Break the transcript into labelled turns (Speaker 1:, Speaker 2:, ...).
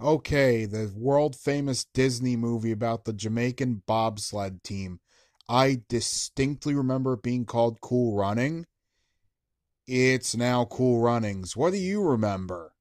Speaker 1: Okay, the world famous Disney movie about the Jamaican bobsled team. I distinctly remember it being called Cool Running. It's now Cool Runnings. What do you remember?